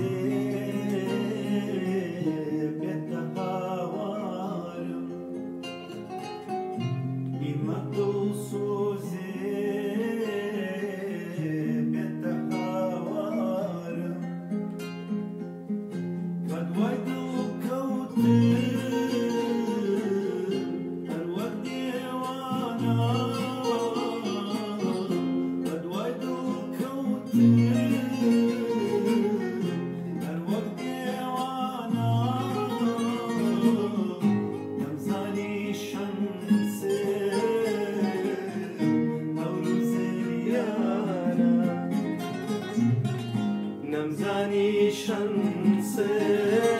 see. Zani Sinn.